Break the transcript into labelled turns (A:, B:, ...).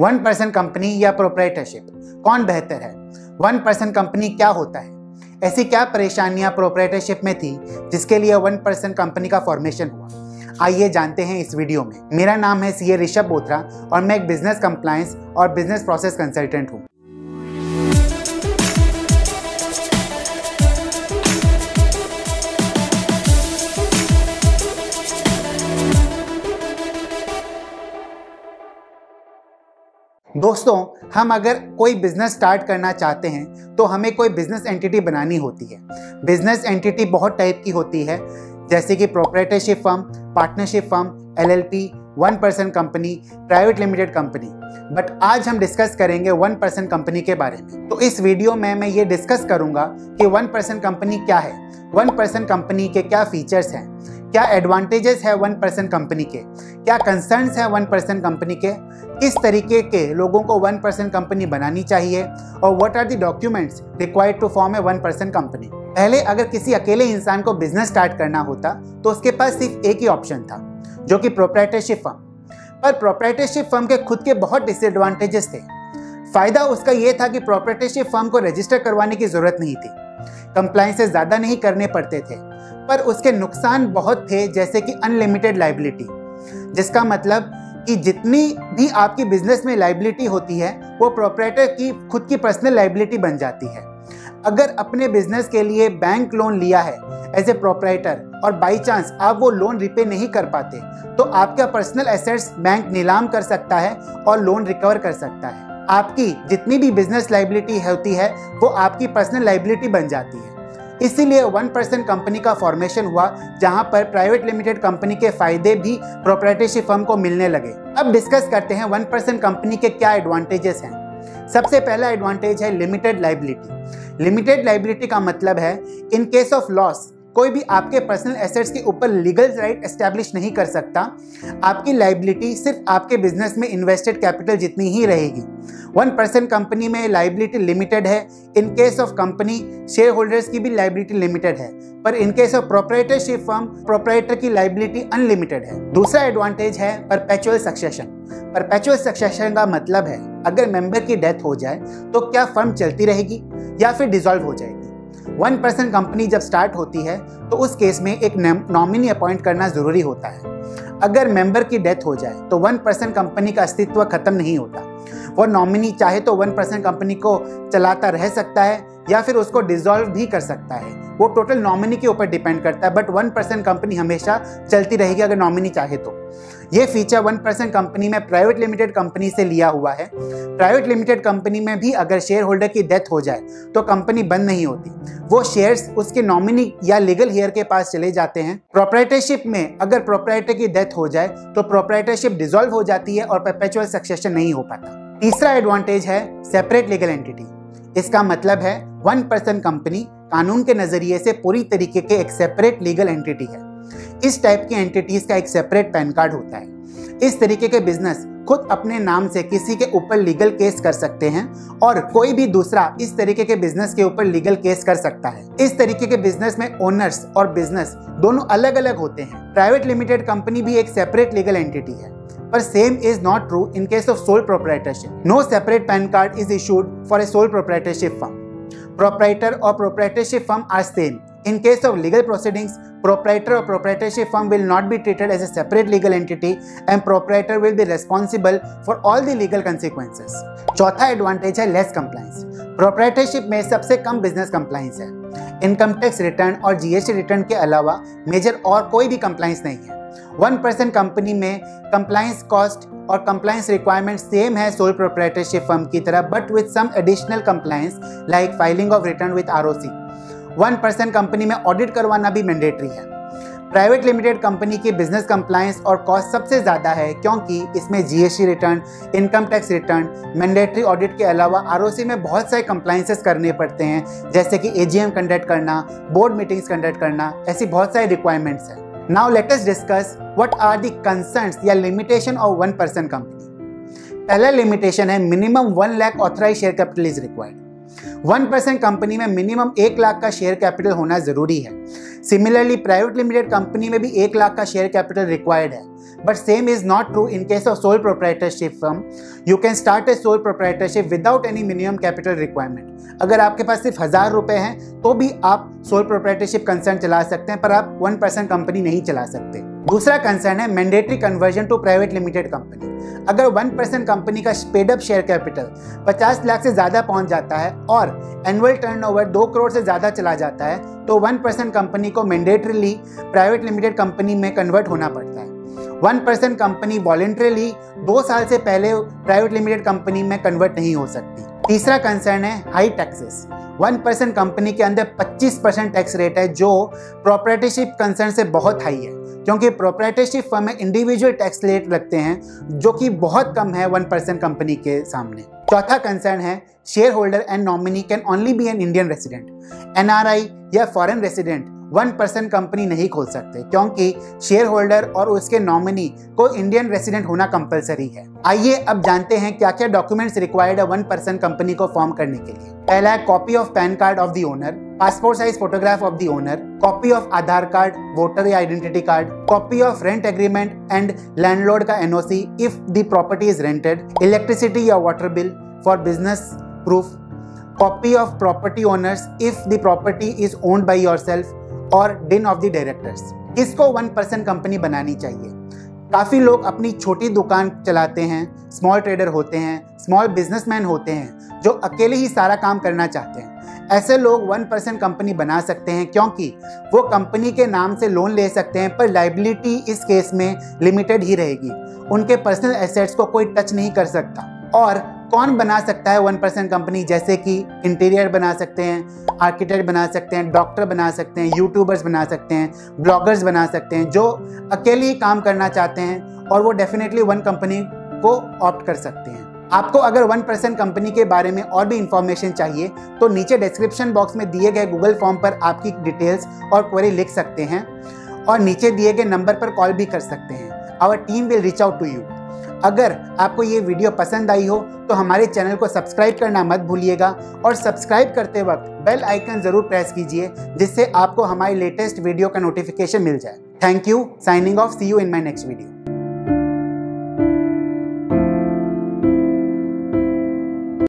A: One person company या proprietorship कौन बेहतर है? वन पर्सन कंपनी क्या होता है? ऐसी क्या परेशानियाँ प्रोपरेटरशिप में थी जिसके लिए वन पर्सन कंपनी का फॉर्मेशन हुआ? आइए जानते हैं इस वीडियो में। मेरा नाम है सी ए ऋषभ बोथरा और मैं एक बिज़नेस कंप्लायंस और बिज़नेस प्रोसेस कंसल्टेंट हूँ। दोस्तों, हम अगर कोई बिज़नेस स्टार्ट करना चाहते हैं तो हमें कोई बिज़नेस एंटिटी बनानी होती है। बिज़नेस एंटिटी बहुत टाइप की होती है, जैसे कि proprietorship firm partnership firm LLP one person company private limited company but आज हम डिस्कस करेंगे वन पर्सन कंपनी के बारे में। तो इस वीडियो में मैं ये डिस्कस करूँगा कि वन पर्सन कंपनी क्या है। वन पर्सन कंपनी के क्या फीचर्स हैं। क्या एडवांटेजेस है वन पर्सन कंपनी के? क्या कंसर्न्स है वन पर्सन कंपनी के? किस तरीके के लोगों को वन पर्सन कंपनी बनानी चाहिए? और what are the documents required to form a one person company पहले अगर किसी अकेले इंसान को बिज़नेस स्टार्ट करना होता तो उसके पास सिर्फ़ एक ही ऑप्शन था, जो कि प्रोपराइटरशिप फर्म पर प्रोपराइटरशिप फर्म के खुद के बहुत डिसएडवांटेजेस थे। फ़ायदा उसका यह था कि प्रोपराइटरशिप फर्म को रजिस्टर करवाने की ज़रूरत नहीं थी। कंप्लाइंसेस ज़्यादा नहीं करने पड़ते थे। पर उसके नुकसान बहुत थे, जैसे कि अनलिमिटेड लाइबिलिटी जिसका मतलब कि जितनी भी आपकी बिज़नेस में लाइबिलिटी होती है, वो प्रोपरेटर की, खुद की पर्सनल लाइबिलिटी बन जाती है। अगर अपने बिज़नेस के लिए बैंक लोन लिया है एज ए प्रोपराइटर और बाई चांस आप वो लोन रिपे नहीं कर पाते तो आपका पर्सनल एसेट्स बैंक नीलाम कर सकता है और लोन रिकवर कर सकता है। आपकी जितनी भी बिज़नेस लाइबिलिटी होती है, वो आपकी पर्सनल लाइबिलिटी बन जाती है। इसीलिए वन परसेंट कंपनी का फॉर्मेशन हुआ, जहाँ पर प्राइवेट लिमिटेड कंपनी के फ़ायदे भी प्रोपराइटरशिप फर्म को मिलने लगे। अब डिस्कस करते हैं वन परसेंट कंपनी के क्या एडवांटेजेस हैं। सबसे पहला एडवांटेज है लिमिटेड लाइबिलिटी लिमिटेड लाइबिलिटी का मतलब है इन केस ऑफ़ लॉस कोई भी आपके पर्सनल एसेट्स के ऊपर लीगल राइट एस्टेब्लिश नहीं कर सकता, आपकी लाइबिलिटी सिर्फ़ आपके बिज़नेस में इन्वेस्टेड कैपिटल जितनी ही रहेगी। वन परसेंट कंपनी में लाइबिलिटी लिमिटेड है in case of company share holders की भी लाइबिलिटी लिमिटेड है, पर in case of proprietorship firm proprietor की लाइबिलिटी अनलिमिटेड है। दूसरा एडवांटेज है परपेचुअल सक्सेशन परपेचुअल सक्सेशन का मतलब है, अगर मेंबर की डेथ हो जाए तो क्या फर्म चलती रहेगी या फिर डिजॉल्व हो जाएगी? वन पर्सन कंपनी जब स्टार्ट होती है तो उस केस में एक नॉमिनी अपॉइंट करना ज़रूरी होता है। अगर मेंबर की डेथ हो जाए तो वन पर्सन कंपनी का अस्तित्व खत्म नहीं होता। वो नॉमिनी चाहे तो वन पर्सन कंपनी को चलाता रह सकता है या फिर उसको डिजोल्व भी कर सकता है। वो टोटल नॉमिनी के ऊपर डिपेंड करता है बट वन परसेंट कंपनी हमेशा चलती रहेगी अगर नॉमिनी चाहे तो। ये फीचर वन परसेंट कंपनी में प्राइवेट लिमिटेड कंपनी से लिया हुआ है। प्राइवेट लिमिटेड कंपनी में भी अगर शेयर होल्डर की डेथ हो जाए तो कंपनी बंद नहीं होती। वो शेयर्स उसके नॉमिनी या लीगल हेयर के पास चले जाते हैं। प्रोपराइटरशिप में अगर प्रोपराइटर की डेथ हो जाए तो प्रोपराइटरशिप डिजोल्व हो जाती है और परपेचुअल सक्सेशन नहीं हो पाता। तीसरा एडवांटेज है सेपरेट लीगल एंटिटी इसका मतलब है वन पर्सन कंपनी कानून के नज़रिए से पूरी तरीके के एक सेपरेट लीगल एंटिटी है। इस टाइप की एंटिटीज का एक सेपरेट पैन कार्ड होता है। इस तरीके के बिज़नेस खुद अपने नाम से किसी के ऊपर लीगल केस कर सकते हैं और कोई भी दूसरा इस तरीके के बिज़नेस के ऊपर लीगल केस कर सकता है। इस तरीके के बिज़नेस में ओनर्स और बिज़नेस दोनों अलग अलग होते हैं। प्राइवेट लिमिटेड कंपनी भी एक सेपरेट लीगल एंटिटी है। पर same is not true in case of sole proprietorship no separate PAN card is issued for a sole proprietorship firm proprietor और proprietorship firm are same In case of legal proceedings, proprietor or proprietorship firm will not be treated as a separate legal entity and proprietor will be responsible for all the legal consequences. चौथा advantage है less compliance proprietorship में सबसे कम business compliance है income tax return और GST return के अलावा major और कोई भी कंप्लाइंस नहीं है वन परसेंट कंपनी में कंप्लाइंस कॉस्ट और कंप्लाइंस रिक्वायरमेंट सेम है सोल प्रोपराइटरशिप फर्म की तरह but with some additional compliance like filing of return with ROC one percent company में ऑडिट करवाना भी मैंडेटरी है। प्राइवेट लिमिटेड कंपनी की बिज़नेस कंप्लायंस और कॉस्ट सबसे ज़्यादा है, क्योंकि इसमें GST return income tax return mandatory audit के अलावा आरओसी में बहुत सारे कंप्लाइंसेस करने पड़ते हैं, जैसे कि एजीएम कंडक्ट करना बोर्ड मीटिंग्स कंडक्ट करना, ऐसी बहुत सारी रिक्वायरमेंट्स हैं। now let us discuss what are the concerns या limitation of one person company पहला लिमिटेशन है minimum one lakh authorise share capital is required One percent company में मिनिमम एक लाख का शेयर कैपिटल होना ज़रूरी है। सिमिलरली प्राइवेट लिमिटेड कंपनी में भी एक लाख का शेयर कैपिटल रिक्वायर्ड है। But same is not true in case of sole proprietorship firm you can start a sole proprietorship without any minimum capital requirement अगर आपके पास सिर्फ़ हज़ार रुपए हैं तो भी आप सोल प्रोप्राइटरशिप कंसर्न चला सकते हैं, पर आप वन परसेंट कंपनी नहीं चला सकते। दूसरा कंसर्न है mandatory conversion to private limited company अगर वन परसेंट कंपनी का स्पेडअप शेयर कैपिटल 50 लाख से ज़्यादा पहुँच जाता है और एनुअल टर्नओवर दो करोड़ से ज़्यादा चला जाता है तो वन परसेंट कंपनी को मैंडेटरीली प्राइवेट लिमिटेड कंपनी में कन्वर्ट होना पड़ता है। वन परसेंट कंपनी वॉलेंट्रीली दो साल से पहले प्राइवेट लिमिटेड कंपनी में कन्वर्ट नहीं हो सकती। तीसरा कंसर्न है high taxes one percent company के अंदर 25 परसेंट टैक्स रेट है, जो प्रॉपर्टीशिप कंसर्न से बहुत हाई है। क्योंकि प्रोप्राइटरशिप फर्म में इंडिविजुअल टैक्स रेट लगते हैं, जो कि बहुत कम है वन परसेंट कंपनी के सामने। चौथा कंसर्न है share holder and nominee can only be an Indian resident NRI या foreign resident one percent company नहीं खोल सकते, क्योंकि शेयर होल्डर और उसके नॉमिनी को इंडियन रेसिडेंट होना कंपलसरी है। आइए अब जानते हैं क्या क्या डॉक्यूमेंट्स रिक्वायर्ड है वन परसेंट कंपनी को फॉर्म करने के लिए। पहला है copy of PAN card of the owner passport size photograph of the owner copy of Aadhaar card voter या identity card copy of rent agreement and landlord का NOC if the property is rented electricity या water bill for business proof copy of property owners if the property is owned by yourself और DIN of the directors इसको one percent company बनानी चाहिए। काफ़ी लोग अपनी छोटी दुकान चलाते हैं स्मॉल ट्रेडर होते हैं स्मॉल बिजनेसमैन होते हैं, जो अकेले ही सारा काम करना चाहते हैं। ऐसे लोग वन परसेंट कंपनी बना सकते हैं क्योंकि वो कंपनी के नाम से लोन ले सकते हैं, पर लाइबिलिटी इस केस में लिमिटेड ही रहेगी। उनके पर्सनल एसेट्स को कोई टच नहीं कर सकता। और कौन बना सकता है वन परसेंट कंपनी? जैसे कि इंटीरियर बना सकते हैं, आर्किटेक्ट बना सकते हैं, डॉक्टर बना सकते हैं, यूट्यूबर्स बना सकते हैं, ब्लॉगर्स बना सकते हैं, जो अकेले ही काम करना चाहते हैं और वो डेफिनेटली वन कंपनी को ऑप्ट कर सकते हैं। आपको अगर वन परसेंट कंपनी के बारे में और भी इंफॉर्मेशन चाहिए तो नीचे डिस्क्रिप्शन बॉक्स में दिए गए गूगल फॉर्म पर आपकी डिटेल्स और क्वेरी लिख सकते हैं और नीचे दिए गए नंबर पर कॉल भी कर सकते हैं। Our team will reach out to you अगर आपको ये वीडियो पसंद आई हो तो हमारे चैनल को सब्सक्राइब करना मत भूलिएगा और सब्सक्राइब करते वक्त बेल आइकन ज़रूर प्रेस कीजिए, जिससे आपको हमारी लेटेस्ट वीडियो का नोटिफिकेशन मिल जाए। Thank you signing off see you in my next video